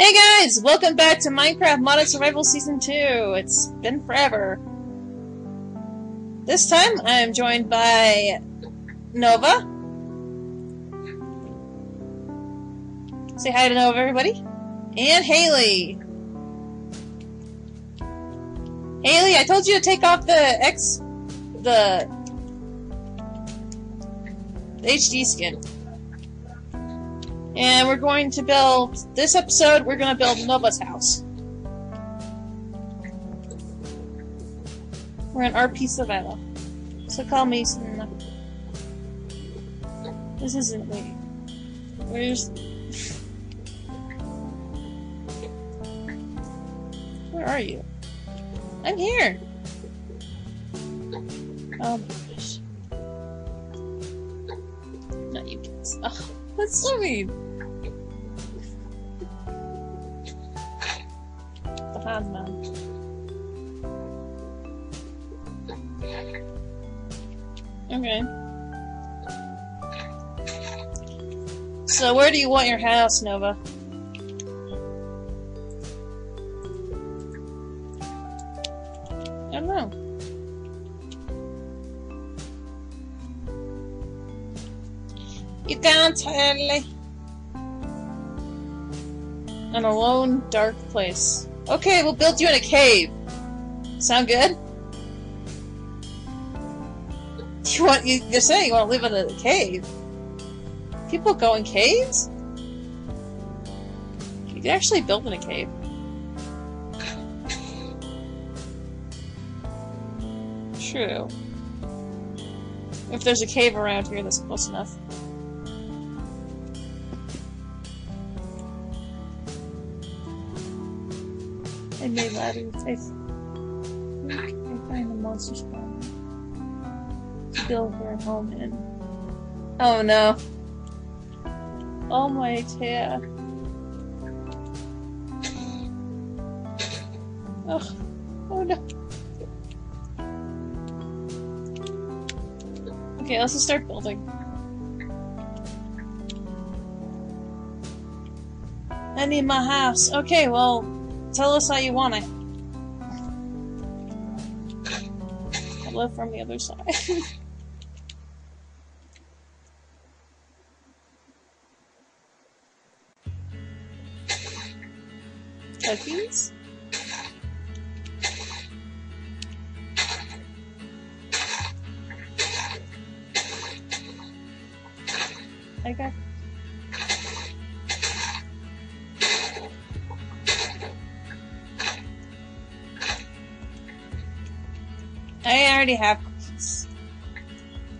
Hey guys, welcome back to Minecraft Modded Survival Season 2. It's been forever. This time I am joined by Nova. Say hi to Nova, everybody. And Hayley. Hayley, I told you to take off the X. the. the HD skin. And we're going to build, this episode, we're going to build Nova's house. We're in RP Survival. So call me. This isn't me. Where's. Where are you? I'm here! Oh that's so mean. Behind man. Okay. So where do you want your house, Nova? Tell. An alone, dark place. Okay, we'll build you in a cave. Sound good? You want you, you're saying you want to live in a cave? People go in caves? You can actually build in a cave. True. If there's a cave around here that's close enough. I find the monster spawn to build her home in. Oh no. Oh my tear. Oh, oh no. Okay, let's just start building. I need my house. Okay, well, tell us how you want it. I live from the other side. Cookies? I got already have cookies.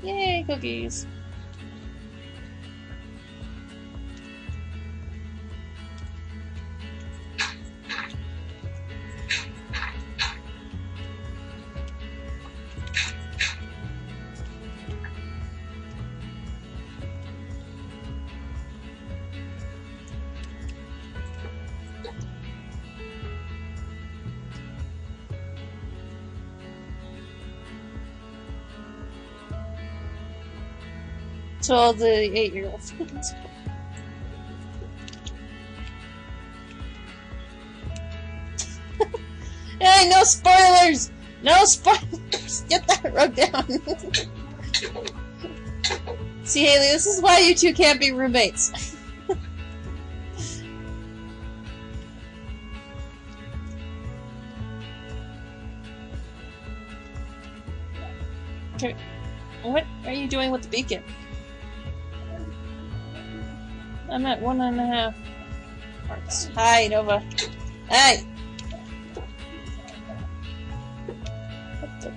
Yay, cookies. To all the eight year olds. hey, no spoilers! No spoilers! Get that rug down! See, Hayley, this is why you two can't be roommates. What are you doing with the beacon? I'm at one and a half hearts. Hi, Nova. Hey! What the?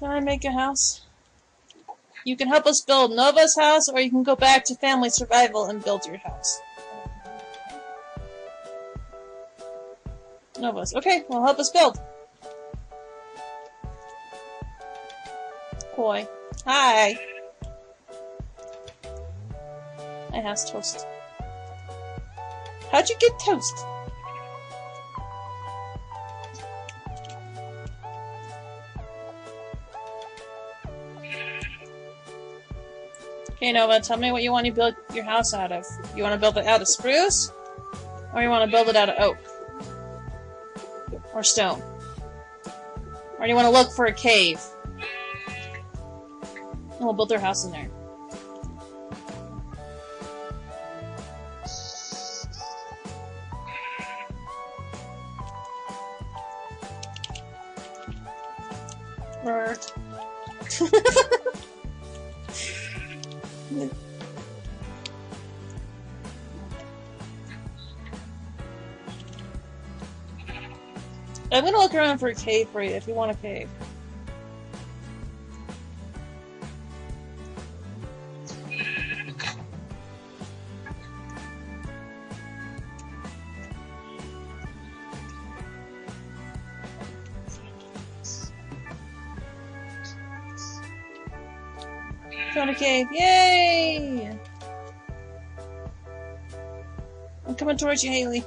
Can I make a house? You can help us build Nova's house, or you can go back to family survival and build your house. Nova's. Okay, well, help us build. McCoy. Hi. I asked toast. How'd you get toast? Okay, Nova, tell me what you want to build your house out of. You want to build it out of spruce? Or you want to build it out of oak? Or stone? Or do you want to look for a cave? And we'll build our house in there. I'm gonna look around for a cave for you if you want a cave. Found a cave. Yay! I'm coming towards you, Hayley.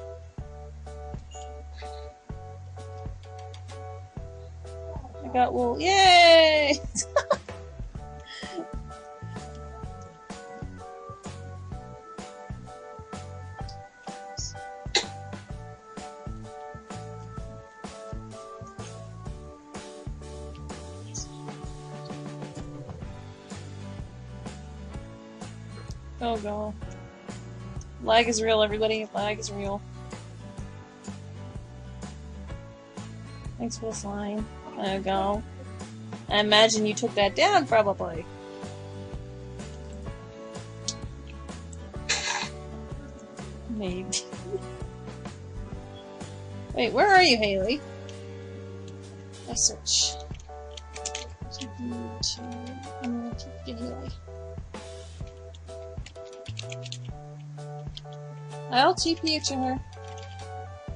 Lag is real, everybody. Lag is real. Thanks for the slime. There you go. I imagine you took that down, probably. Maybe. Wait, where are you, Hayley? I search. Hayley. I'll TP to her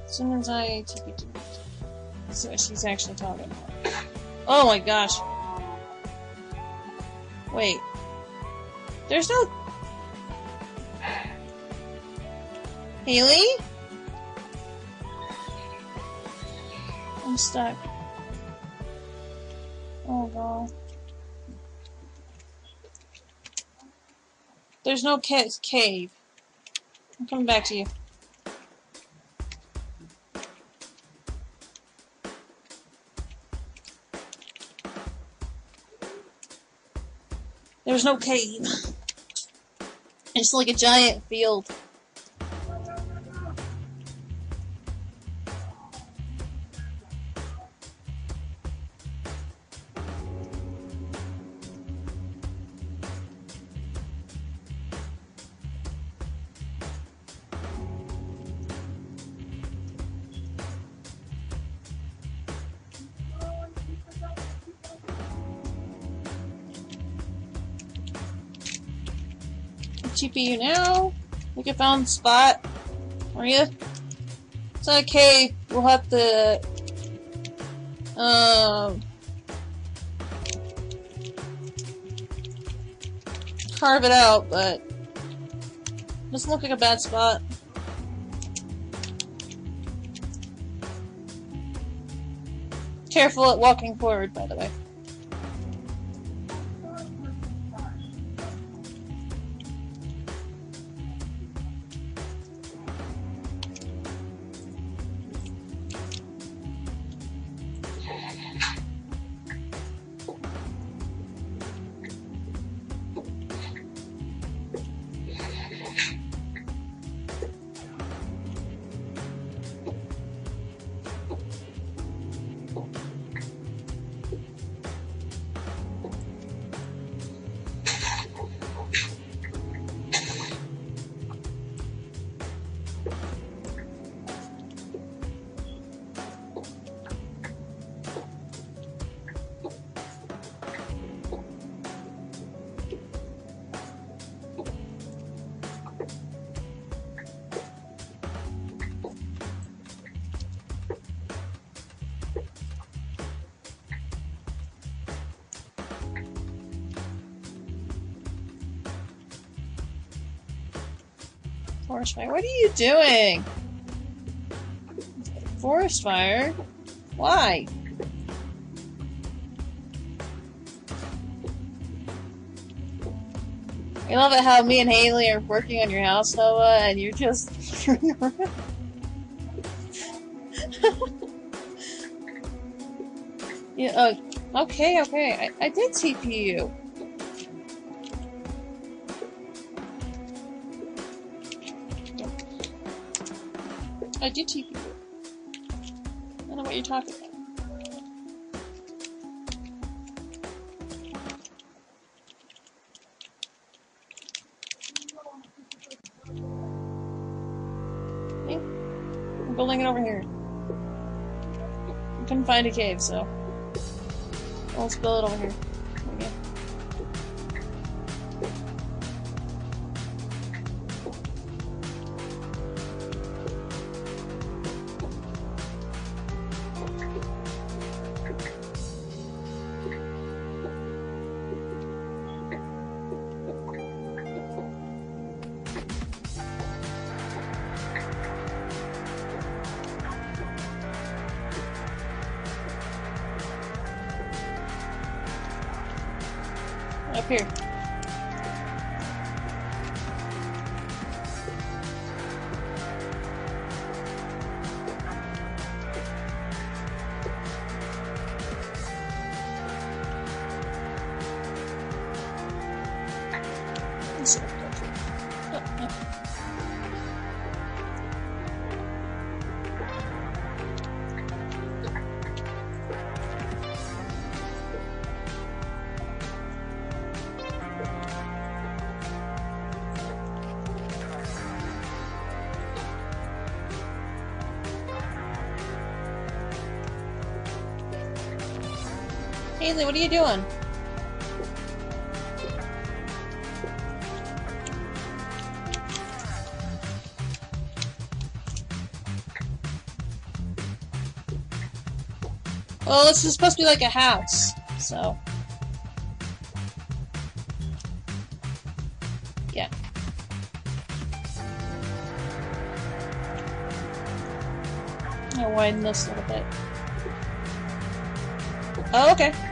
as soon as I TP to her. What she's actually talking about. Oh my gosh. Wait. There's no. Hayley? I'm stuck. Oh god. There's no ca- cave. Coming back to you. There's no cave. It's like a giant field. GPU now. Think I found spot. Are you? It's a. We'll have to. Um. Carve it out, but. Doesn't look like a bad spot. Careful at walking forward, by the way. Forest fire. What are you doing? Forest fire? Why? I love it how me and Hayley are working on your house, Nova, and you're just yeah. Uh, okay, okay. I, I did TP you. I did TP you. I don't know what you're talking about. Yeah. I'm building it over here. I couldn't find a cave, so I'll spill it over here. Here. What are you doing? Well, this is supposed to be like a house, so. Yeah. I'll widen this a little bit. Oh, okay.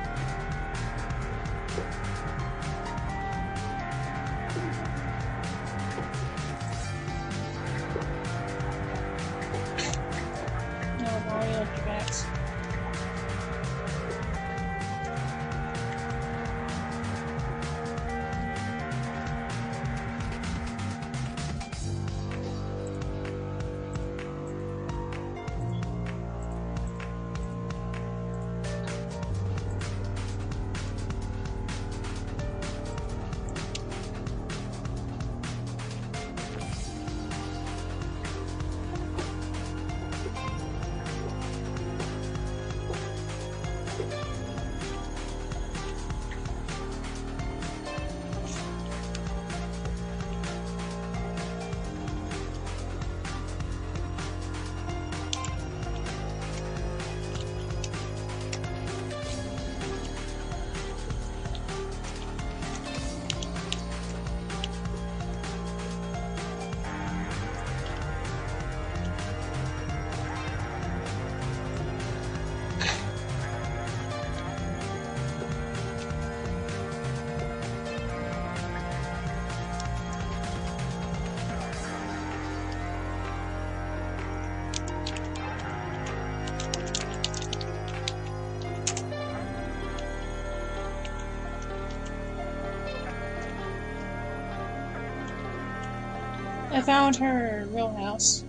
Found her real house.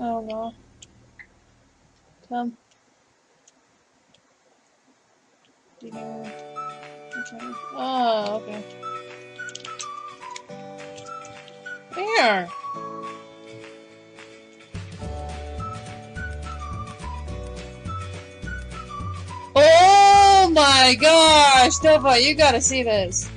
Oh no. Come. Okay. Oh, okay. There! Oh my gosh, Nova, you gotta see this.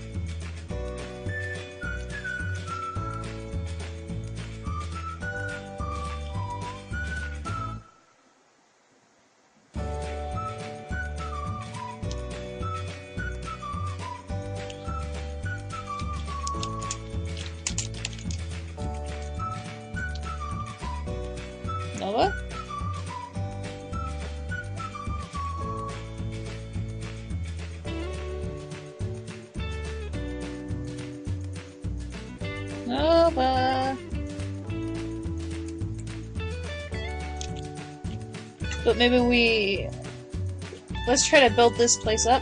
Let's try to build this place up.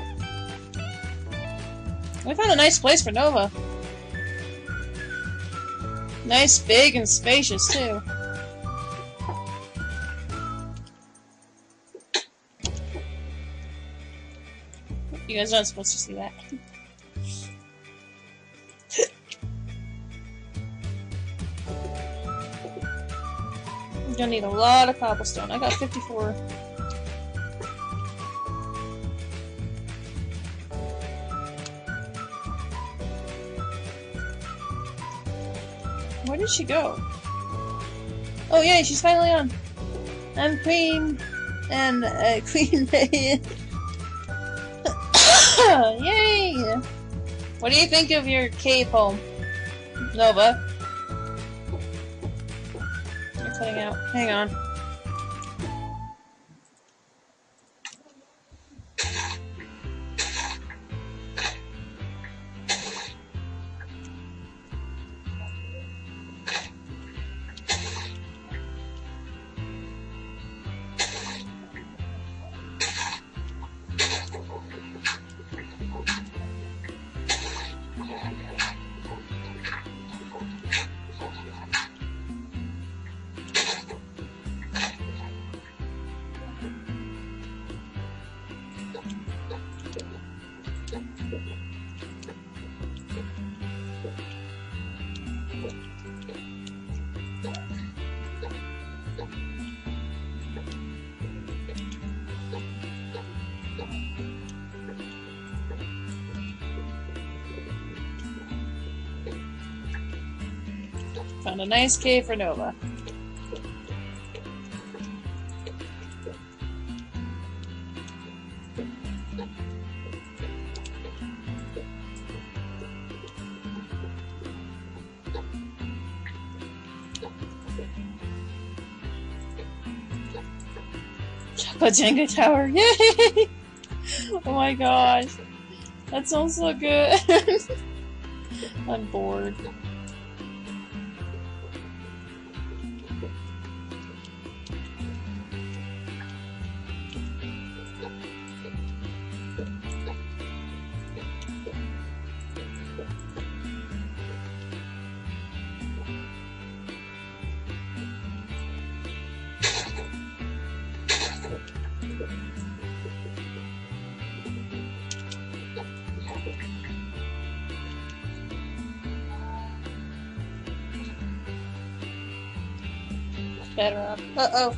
We found a nice place for Nova. Nice, big, and spacious, too. You guys aren't supposed to see that. I'm gonna need a lot of cobblestone. I got 54. Did she go? Oh yay, she's finally on. I'm Queen and uh, Queen yay! What do you think of your cave home, Nova? You're cutting out. Hang on. Found a nice cave for Nova. Jenga Tower, yay! Oh my gosh, that sounds so good. I'm bored. Better off. Uh oh.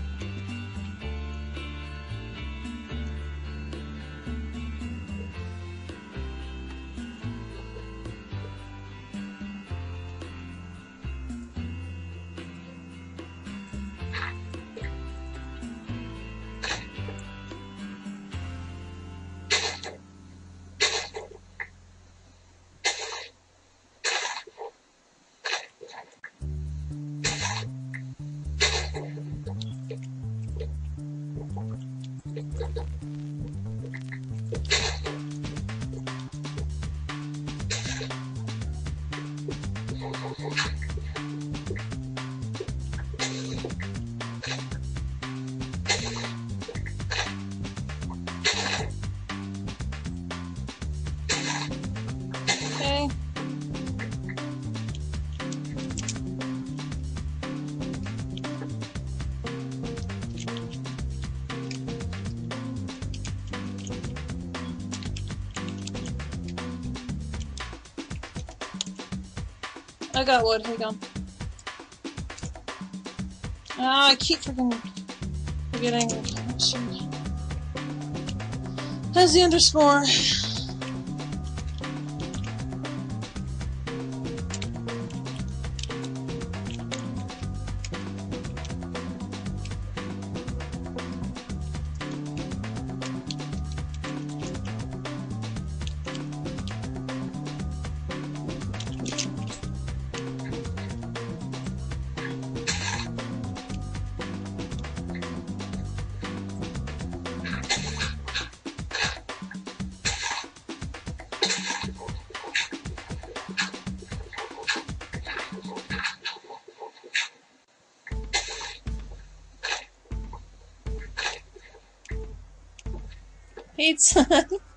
I got wood, hang on. Ah, I keep freaking forgetting. Has the underscore. Pizza.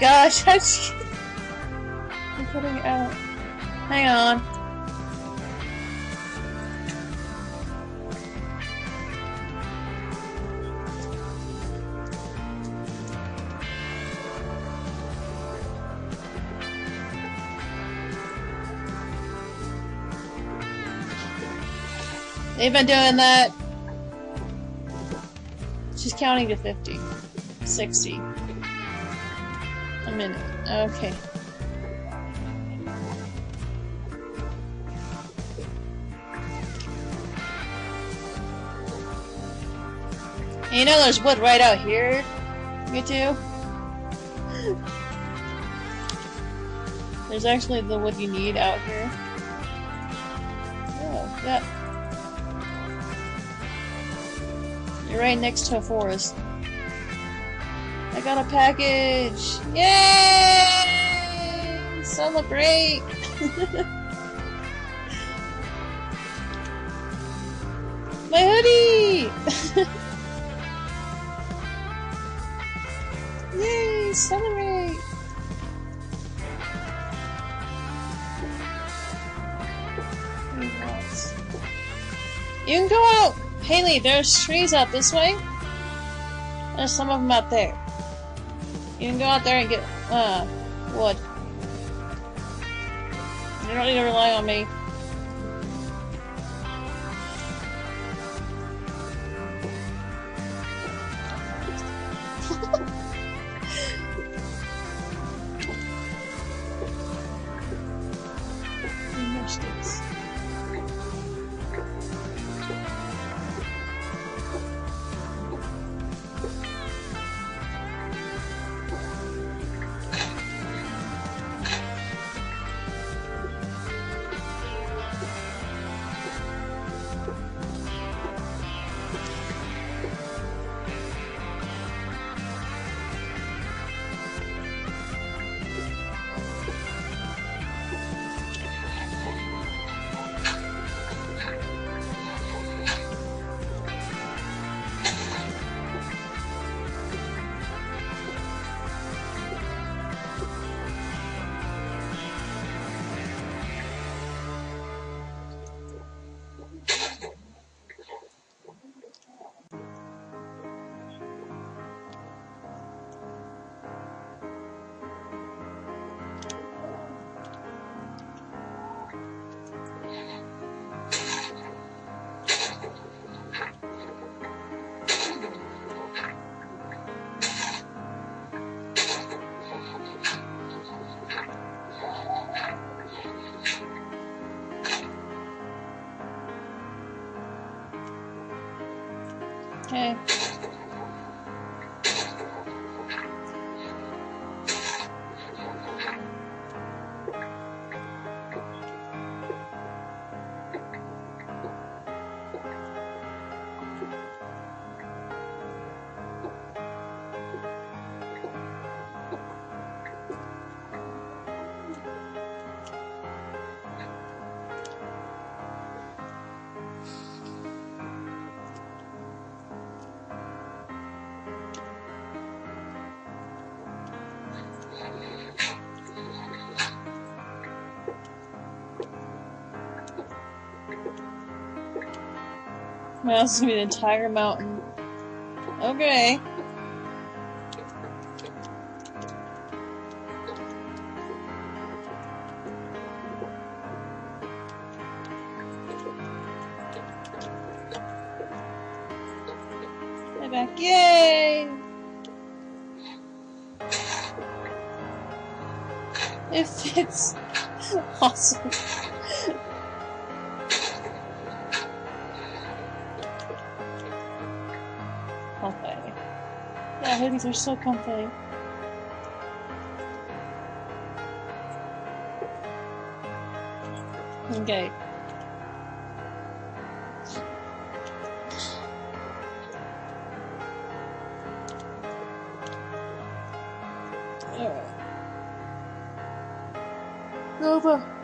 gosh, I'm I'm putting it out. Hang on. They've been doing that. She's counting to 50. 60. Minute. Okay. You know there's wood right out here, you two? There's actually the wood you need out here. Oh, yeah. You're right next to a forest. I got a package! Yay! Celebrate! My hoodie! Yay! Celebrate! You can go out! Hayley, there's trees out this way. There's some of them out there. You can go out there and get, uh, wood. You don't need to rely on me. House gonna be an entire mountain. Okay. Comfy. Okay. Alright. Nova.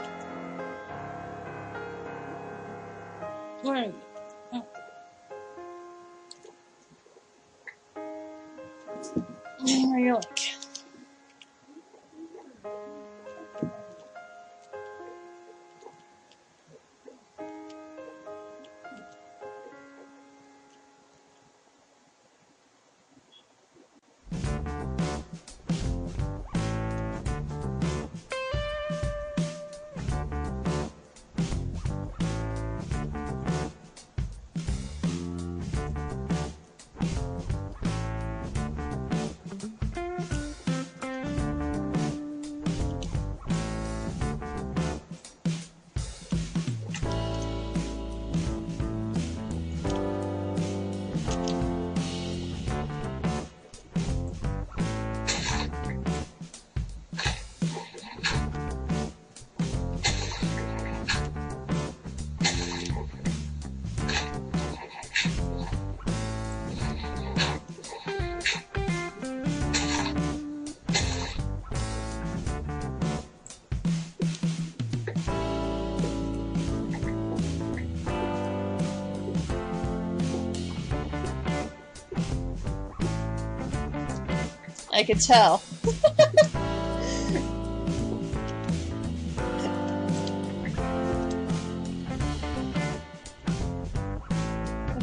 I could tell. okay,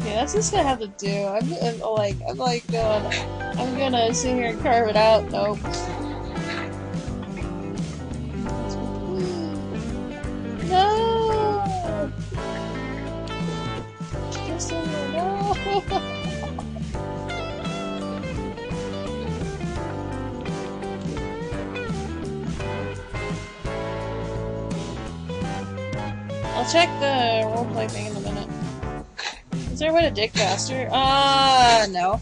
that's just gonna have to do. I'm, I'm like, I'm like going, I'm gonna sit here and carve it out. Nope. Faster? Uh, no.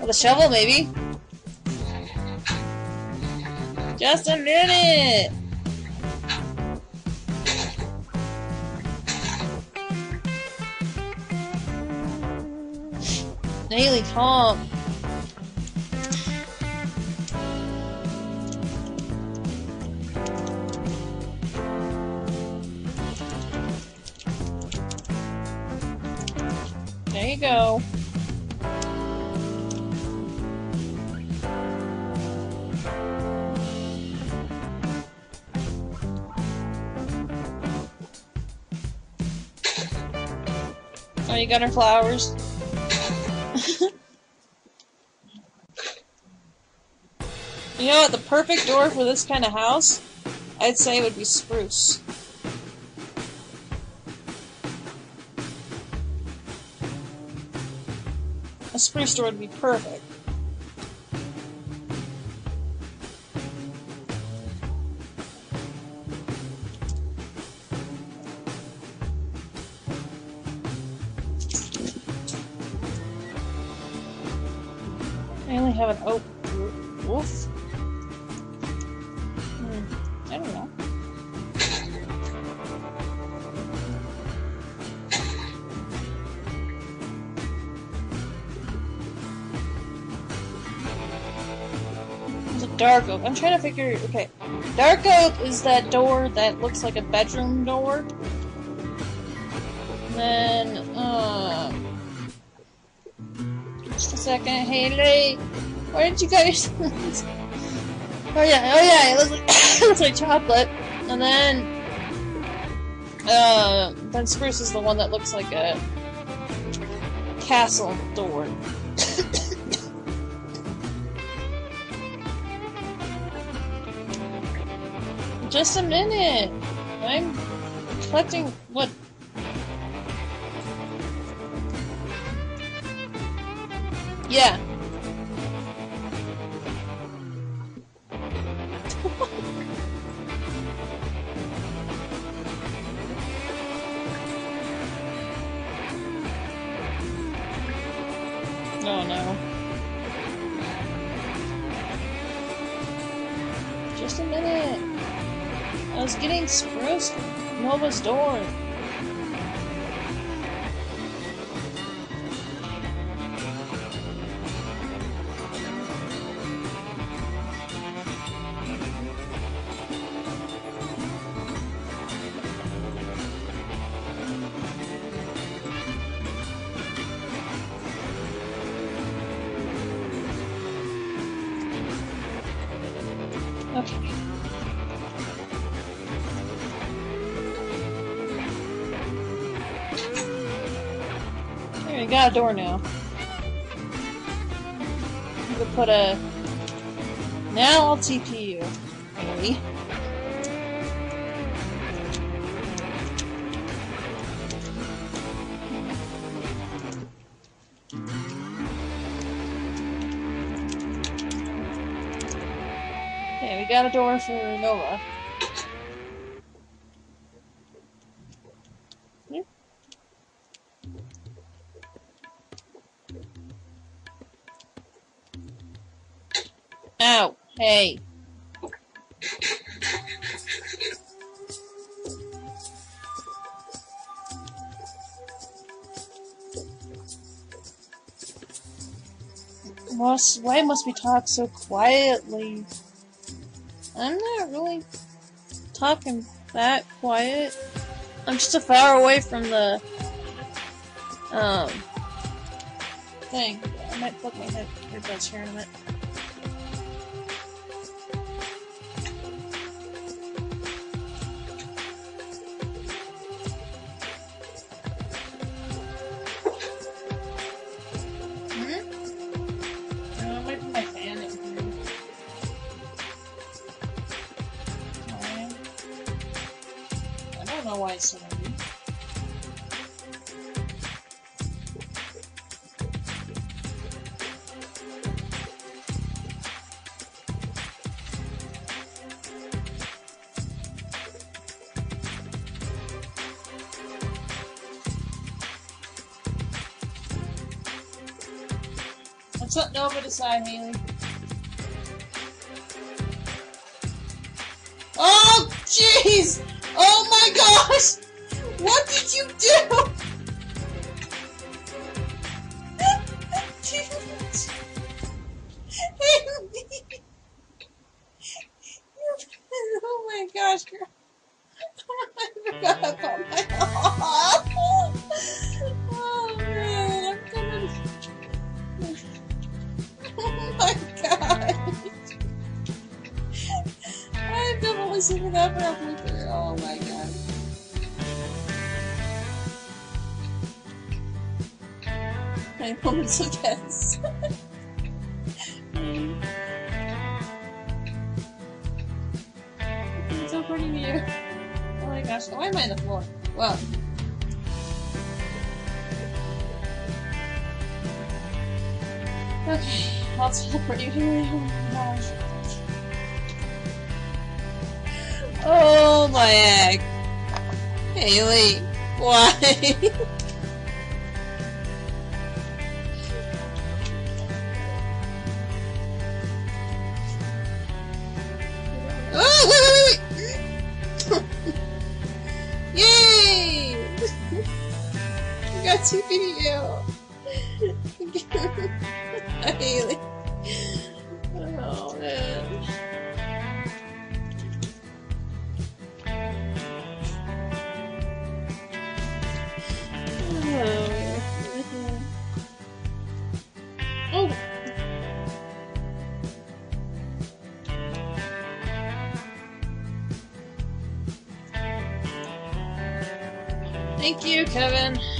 With a shovel, maybe? Just a minute! Daily Tom. You go. Oh, you got her flowers. you know what? The perfect door for this kind of house, I'd say would be spruce. Spruce door would be perfect. I only have an oak dark oak. I'm trying to figure. Okay, dark oak is that door that looks like a bedroom door. And then, um, just a second, Hayley. Where did you guys? oh yeah, oh yeah, it looks like it looks like chocolate. And then, uh, then spruce is the one that looks like a castle door. Just a minute. I'm collecting what? Yeah. Got a door now. You could put a. Now I'll TP you, Hayley. Okay, we got a door for Nova. Hey. Must, why must we talk so quietly? I'm not really talking that quiet. I'm just a far away from the um thing. I might put my head earbuds here in a minute. Let's the side, Hayley. Oh, jeez! Definitely seen that for a blooper. Oh my god. My moments of tense. it's so pretty to you. Oh my gosh, why am I on the floor? Well. Okay, I'll teleport you here. Oh my gosh. Egg. Hayley, why? you, Kevin.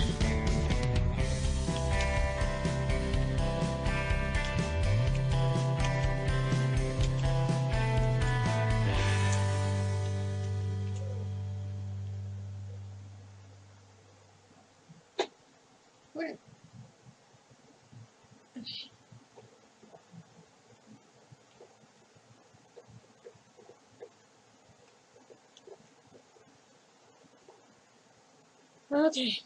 Okay.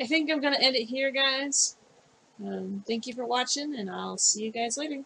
I think I'm going to end it here, guys. Um, thank you for watching, and I'll see you guys later.